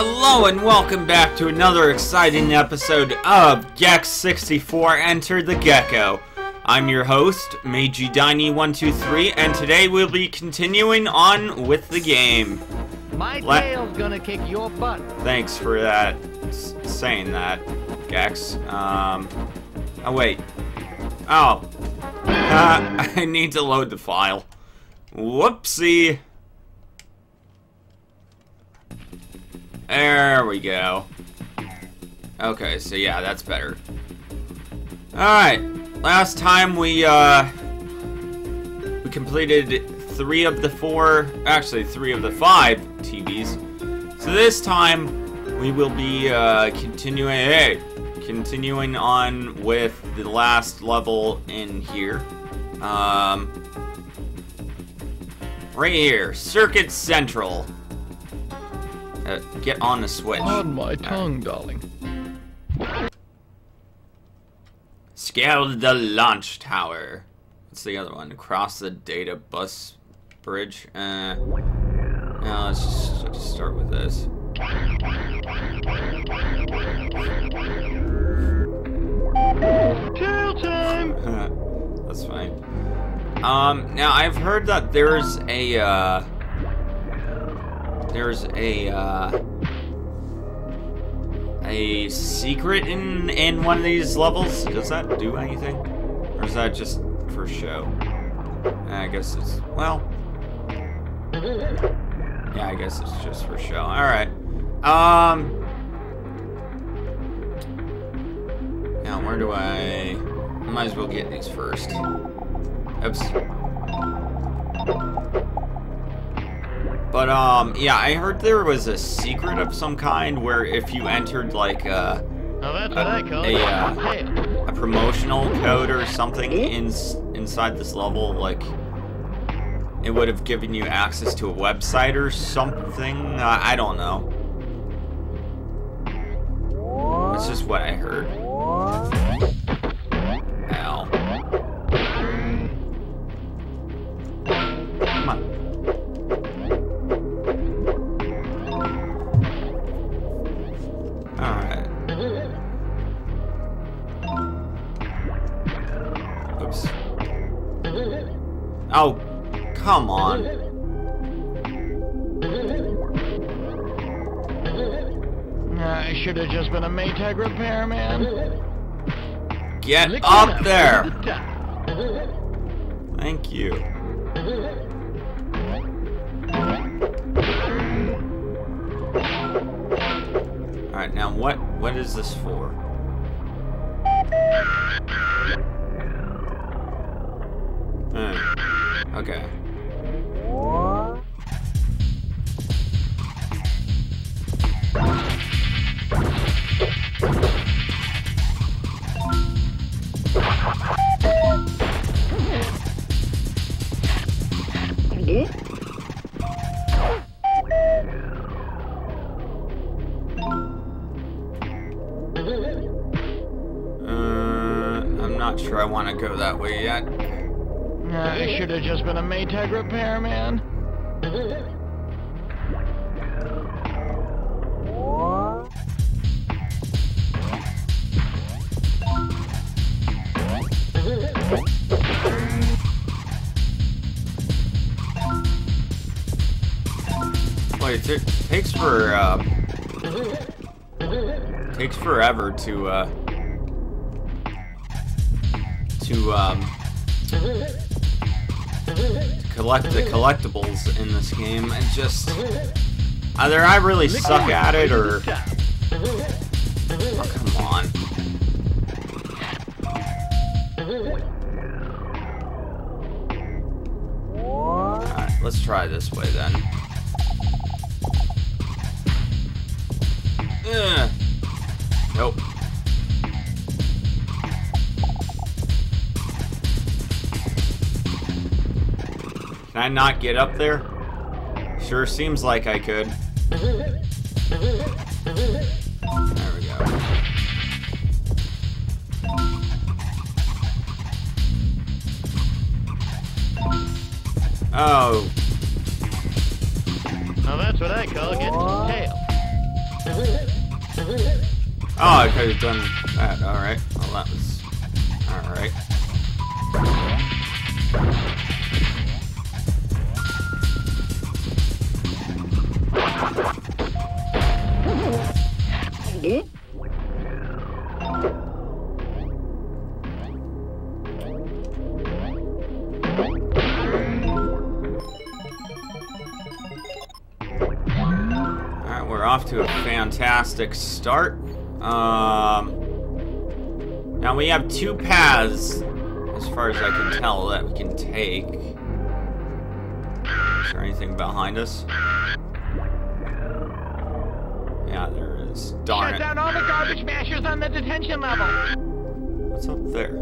Hello and welcome back to another exciting episode of Gex64 Enter the Gecko. I'm your host, Magidiny123, and today we'll be continuing on with the game. My La- tail's gonna kick your butt. Thanks for that, s- saying that, Gex. Um, oh wait. Oh. Uh, I need to load the file. Whoopsie. There we go. Okay, so yeah, that's better. Alright, last time we, uh, we completed three of the four, actually three of the five TVs. So this time, we will be, uh, continuing, hey, continuing on with the last level in here. Um, right here, Circuit Central. Uh, get on the switch. On my tongue, darling. Scale the launch tower. What's the other one? Cross the data bus bridge. Uh, no, let's just, let's just start with this. Tail time! That's fine. Um, now I've heard that there's a, uh, there's a, uh, a secret in, in one of these levels. Does that do anything? Or is that just for show? I guess it's, well, yeah, I guess it's just for show. Alright. Um, now where do I, I might as well get these first. Oops. But um, yeah, I heard there was a secret of some kind where if you entered like a, Now that's what I call a, it. uh, a promotional code or something in inside this level, like it would have given you access to a website or something. Uh, I don't know. That's just what I heard. Come on. I should have just been a Maytag repairman. Get up there! Thank you. Alright, now what what is this for? Hmm. Okay. That way yet. I should have just been a Maytag repairman. Wait, it takes for uh, takes forever to uh, to um, collect the collectibles in this game. And just either I really suck at it or oh, come on. Alright, let's try this way then. Can I not get up there? Sure seems like I could. There we go. Oh, Now that's what I call getting some tail. Oh, I could have done that. Alright. Start. Um, now we have two paths, as far as I can tell, that we can take. Is there anything behind us? Yeah, there is. Darn Shut it. down all the garbage mashers on the detention level. What's up there?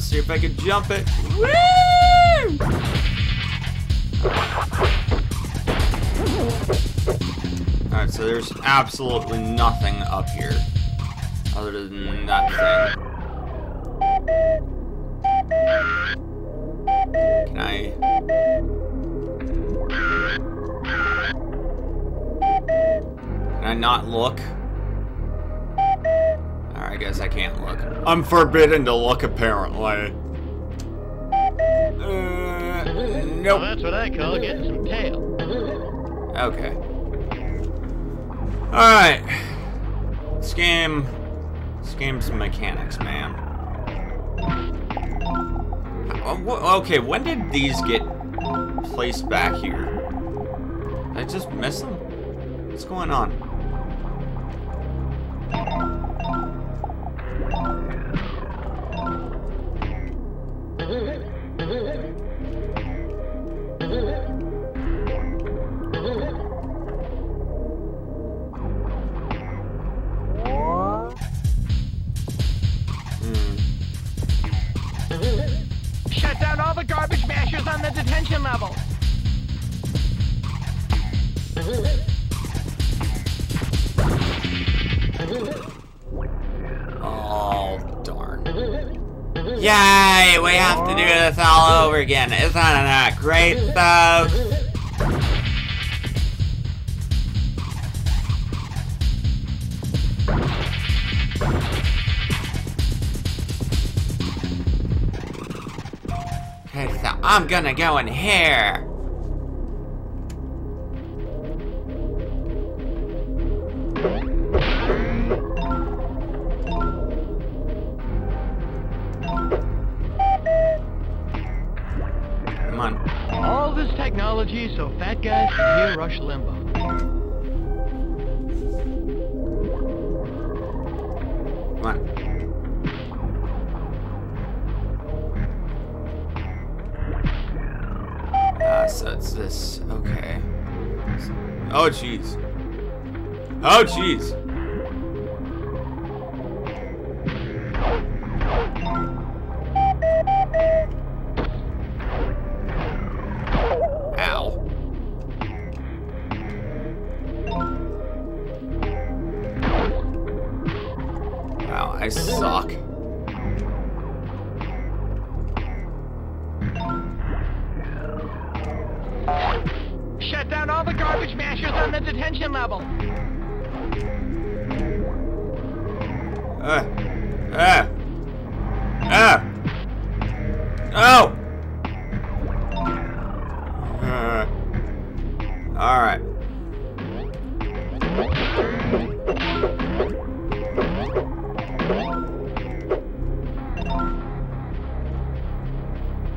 Let's see if I can jump it. Woo! Alright, so there's absolutely nothing up here. Other than that thing. Can I? Can I not look? Alright, I guess I can't. I'm forbidden to look, apparently. Uh, Well, nope. that's what I call getting some tail. Okay. Alright. This game. This game's mechanics, man. Uh, Okay, when did these get placed back here? Did I just miss them? What's going on? Again. Isn't that great, though? Okay, so I'm gonna go in here. Rush Limbaugh. Uh, Ah! oh! Uh, Alright.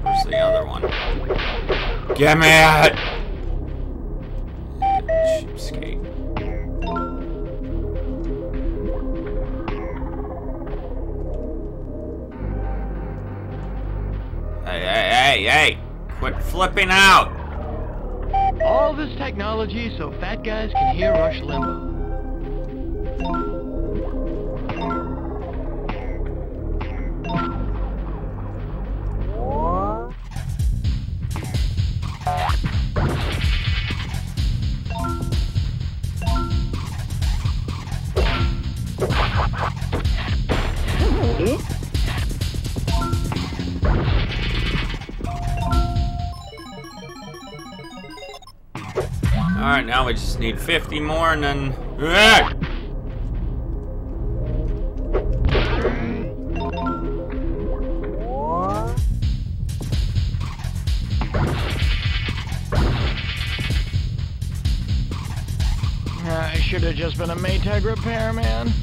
Where's the other one? Give me it! Flipping out! All this technology so fat guys can hear Rush Limbaugh. Alright, now we just need 50 more and then... Uh, I should have just been a Maytag repairman.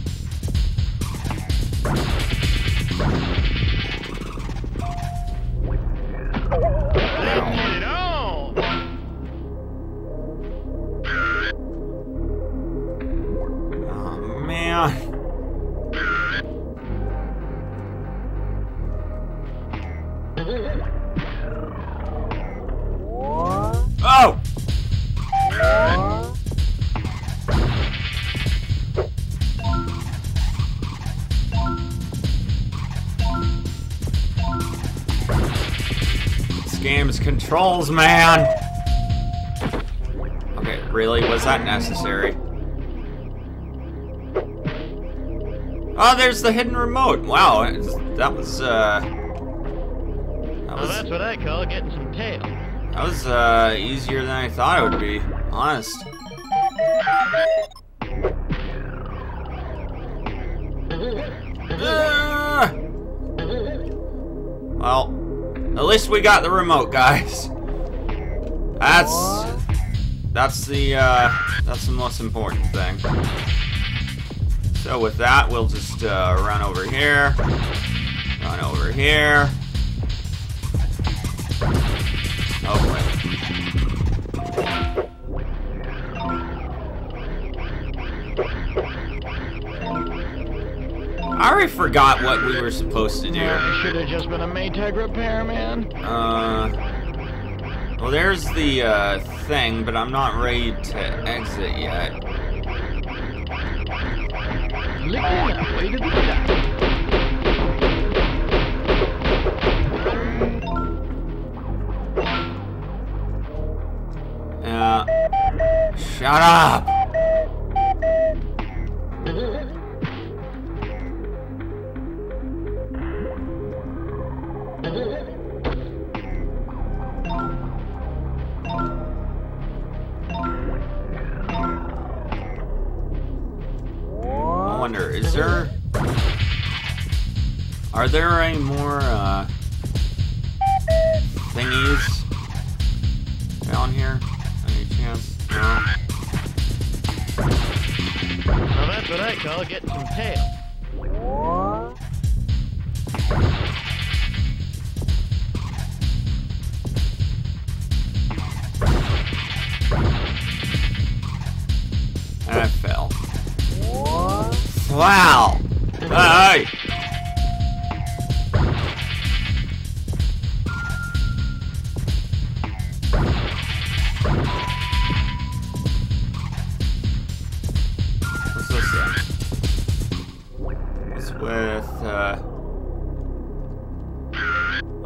Controls, man! Okay, really? Was that necessary? Oh, there's the hidden remote. Wow, that was, uh... That Well, was, that's what I call getting some tail. that was, uh, easier than I thought it would be. Honest. Ah! Well, at least we got the remote, guys. That's... That's the, uh... That's the most important thing. So with that, we'll just uh, run over here, run over here. Oh boy. Already forgot what we were supposed to do. I should have just been a Maytag repairman. Uh, well, there's the uh, thing, but I'm not ready to exit yet. Licking our way to the top. Uh, shut up!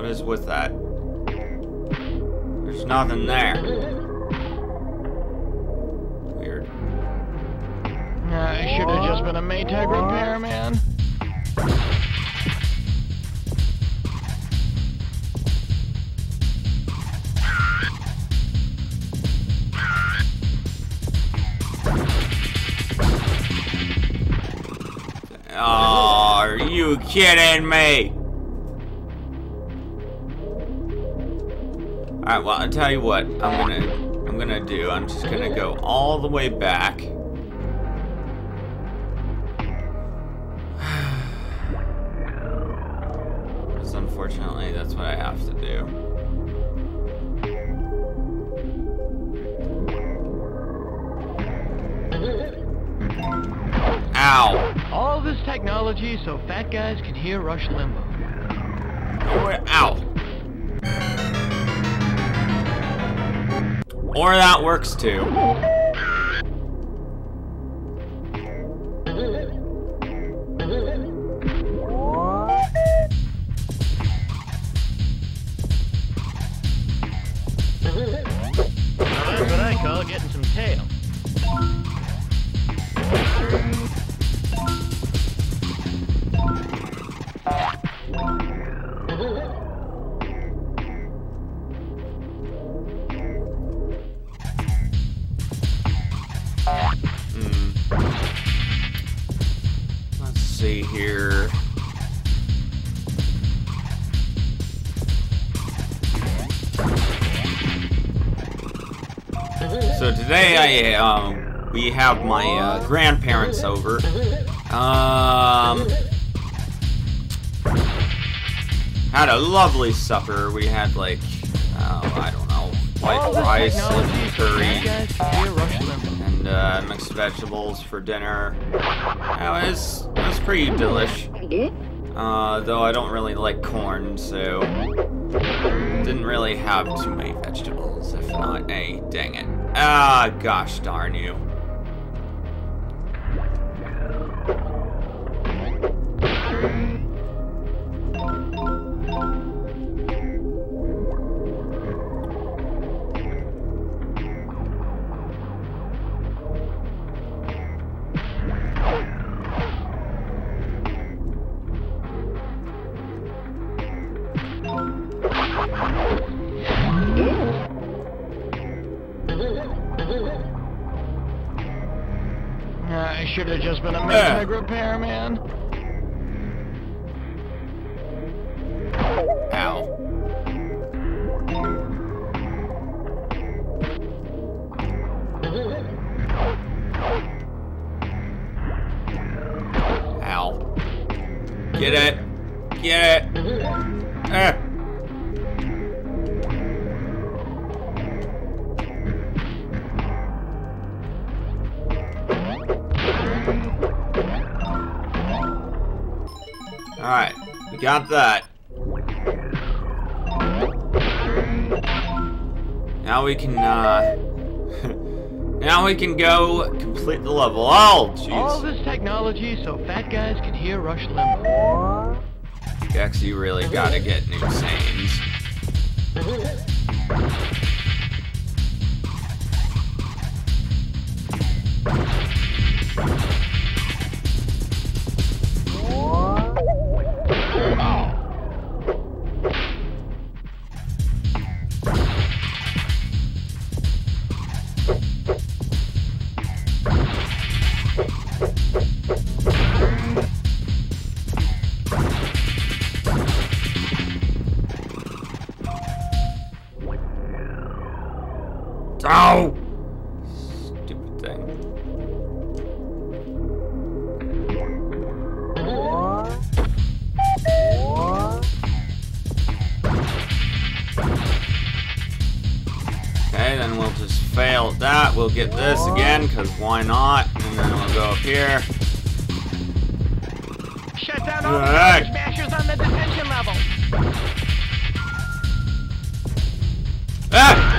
What is with that? There's nothing there. Weird. I should have just been a Maytag repairman. Oh, are you kidding me? Alright, well, I'll tell you what I'm gonna I'm gonna do. I'm just gonna go all the way back. Because unfortunately, that's what I have to do. Ow! All this technology so fat guys can hear Rush Limbaugh. Or, ow. Or that works too. Have my uh, grandparents over. Um had a lovely supper. We had like oh, I don't know, white rice and curry and uh, mixed vegetables for dinner. It was was pretty delish. Uh, though I don't really like corn, so didn't really have too many vegetables. If not, a dang it. Ah, gosh darn you. Been a Alright, we got that. Now we can, uh... now we can go complete the level. Oh, All jeez. this technology so fat guys can hear Rush Limbaugh. Gex, you really gotta get new sanes. Oh! Then we'll just fail at that. We'll get this again, because why not? And then we'll go up here. Shut down all the Alright. smashers on the detention level. Ah!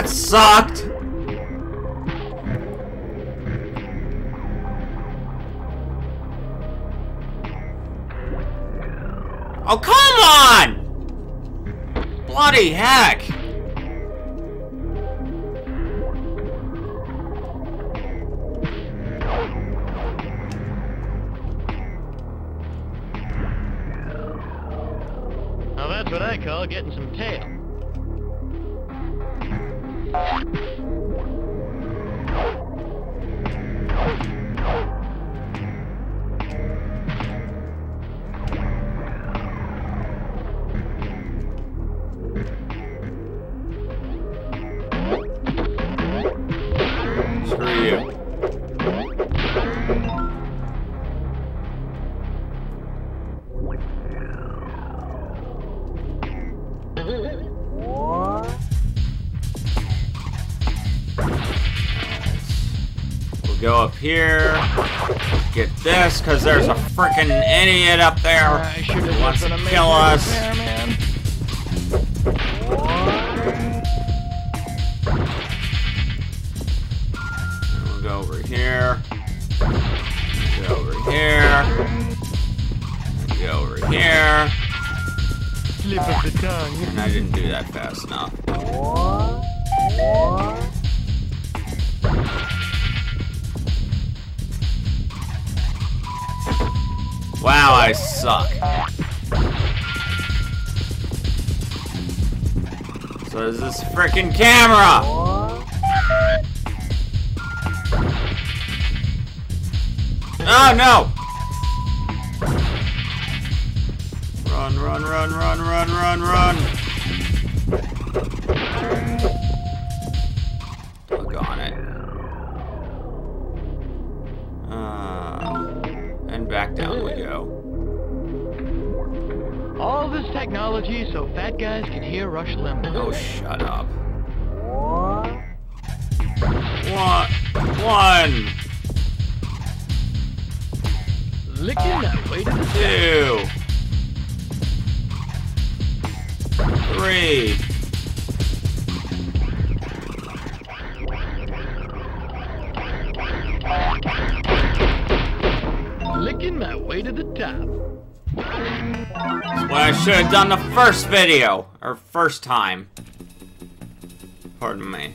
That sucked! Oh, come on! Bloody heck! Now that's what I call getting some tail you here. Get this, because there's a freaking idiot up there should who wants to kill us. Wow, I suck. So is this freaking camera? Oh no! Run, run, run, run, run, run, run! Rush Limbaugh. Oh, shut up. One. One. Licking that way to the Two. Three. What I should have done the first video. Or first time. Pardon me.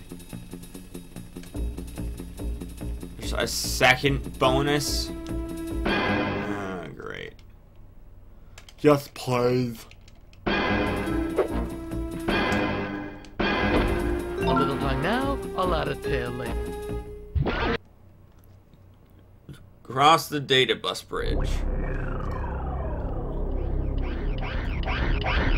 There's a second bonus. Ah, great. Yes, please. A little tongue now, a lot of tail later. Cross the data bus bridge. Time!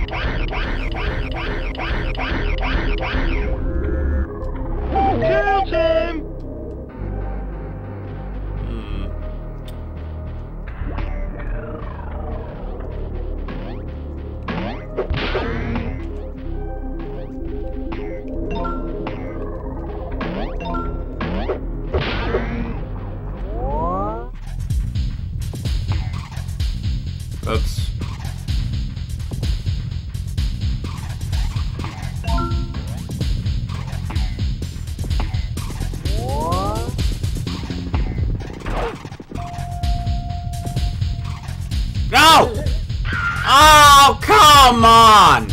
Hmm. Come on!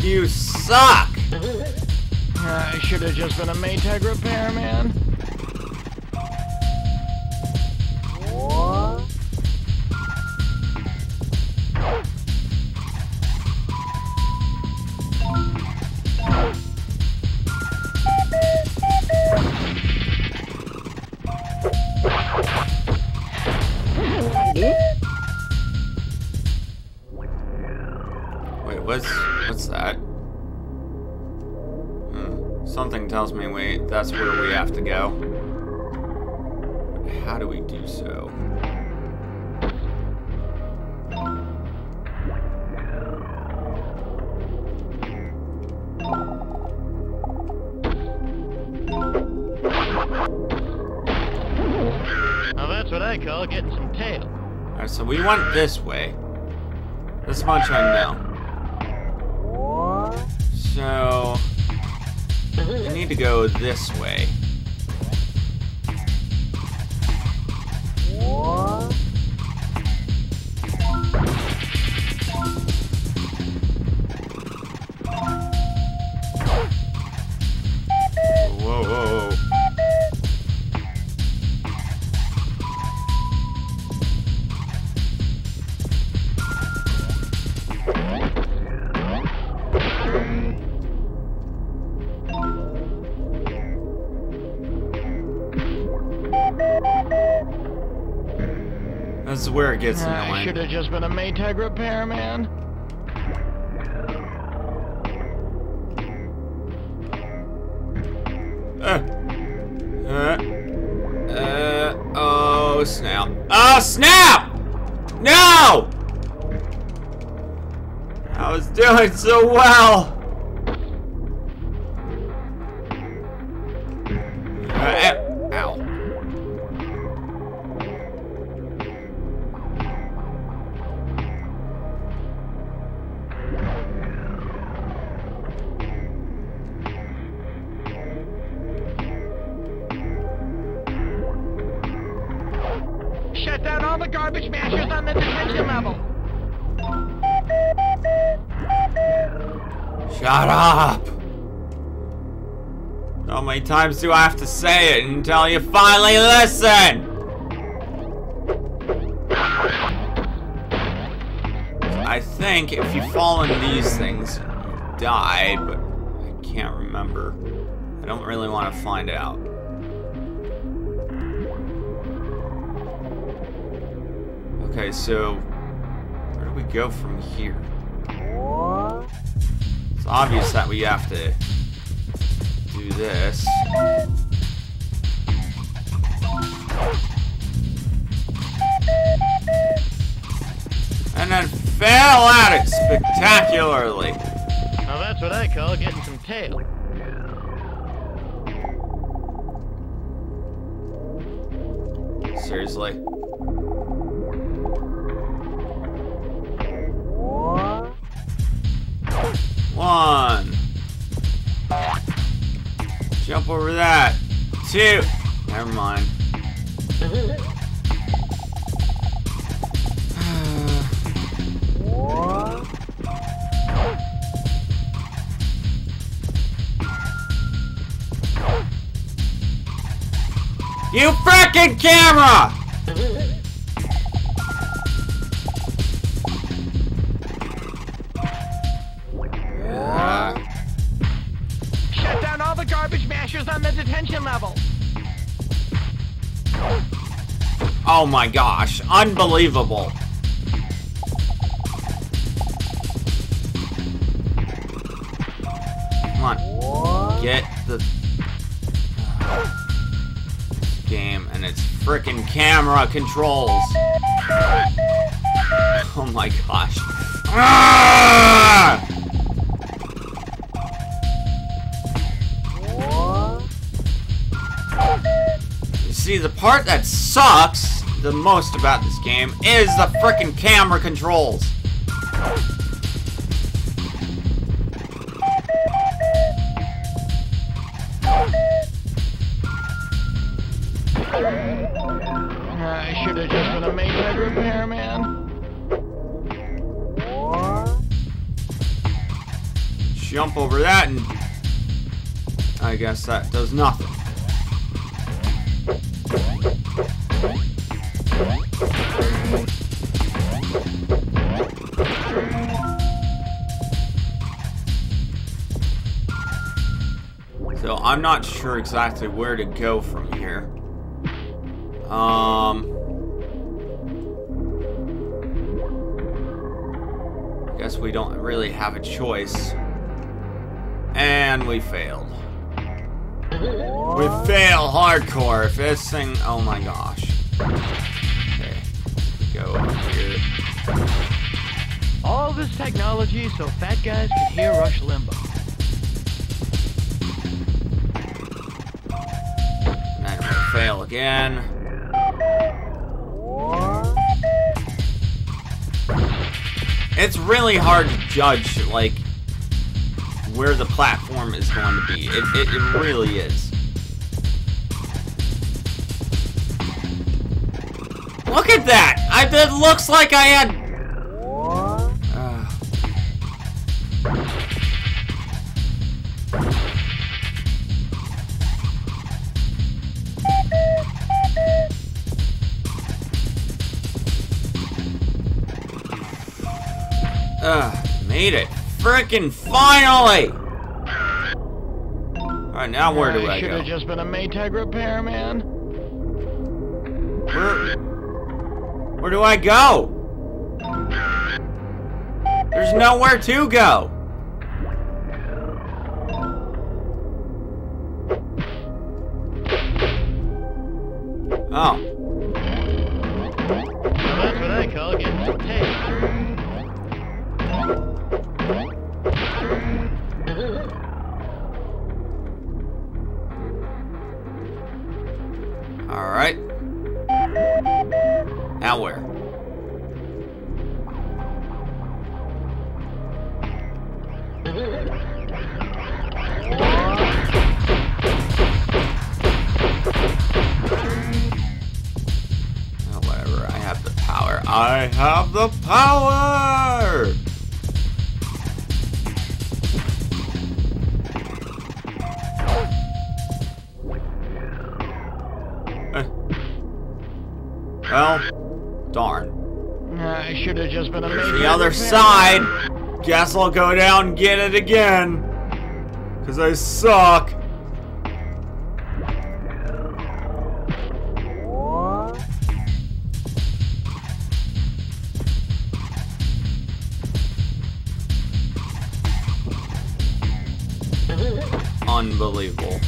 You suck! Uh, I should have just been a Maytag repairman. Alright, so we went this way. This much I know. So we need to go this way. Is where gets I annoying. should have just been a Maytag repairman. Uh, uh, uh, oh, snap. Oh, snap! No! I was doing so well. Many times do I have to say it until you finally listen? I think if you fall into these things, you die, but I can't remember. I don't really want to find out. Okay, so where do we go from here? It's obvious that we have to do this. And then fail at it spectacularly. Now that's what I call getting some tail. Seriously. One. Jump over that. Two. Never mind. You frickin' camera! My gosh, unbelievable. Come on, get the game and its frickin' camera controls. Oh my gosh. Ah! See, the part that sucks the most about this game is the frickin' camera controls. I should have just been a repairman. Jump over that and I guess that does nothing. Not sure exactly where to go from here. Um Guess we don't really have a choice. And we failed. We fail hardcore. If this thing, oh my gosh. Okay, go here. All this technology so fat guys can hear Rush Limbaugh. Fail again. It's really hard to judge, like, where the platform is going to be. It, it, it really is. Look at that! I, it looks like I had... Frickin' finally! Alright, now where do I should go? have just been a Maytag repairman. Where, Where do I go? There's nowhere to go. Oh. Have the power! Eh. Well, darn. I should have just been a the other side. Guess I'll go down and get it again. Cause I suck. Unbelievable.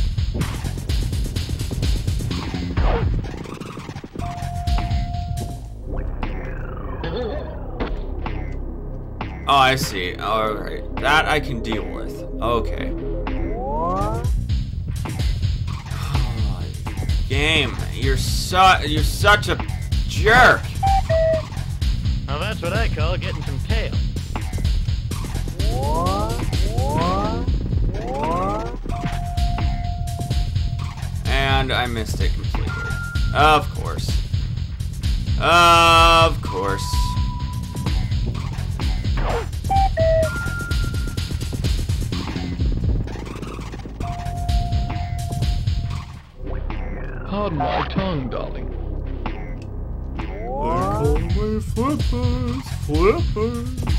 Oh, I see. Alright. That I can deal with. Okay. Game, you're su you're such a jerk. Now that's what I call getting some tail. And I missed it completely. Of course. Of course. Pardon my tongue, darling. I call my flippers, flippers.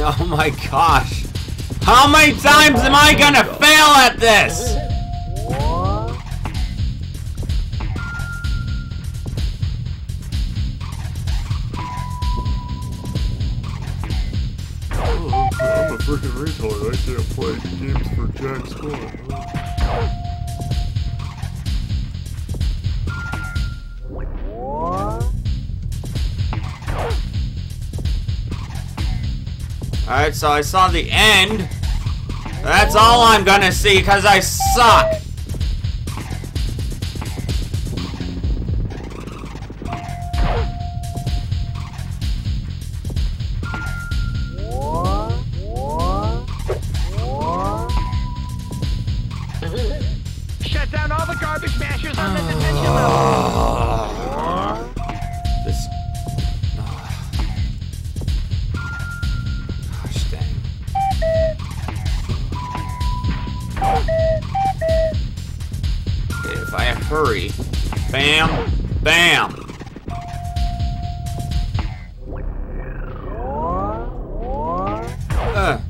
Oh my gosh. How many times am I gonna fail at this? Oh, I'm a freaking retard. I can't play games for Jack Squad. Alright, so I saw the end. That's all I'm gonna see because I suck. If I hurry. Bam! Bam! Ugh.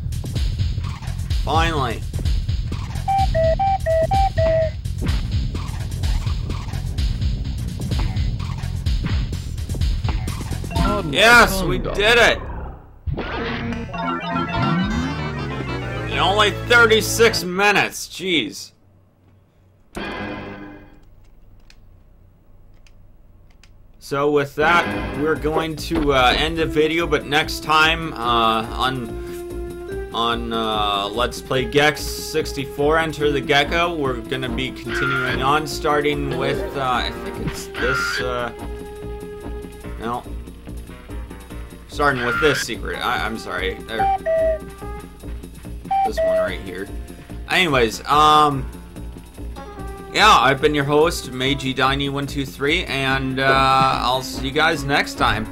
Finally. Yes, we did it! In only 36 minutes, jeez. So with that, we're going to uh, end the video, but next time uh, on on uh, Let's Play Gex 64 Enter the Gecko, we're gonna be continuing on, starting with uh, I think it's this. Uh, no, starting with this secret. I, I'm sorry. There, this one right here. Anyways, um. Yeah, I've been your host, Magidiny123, and uh, I'll see you guys next time.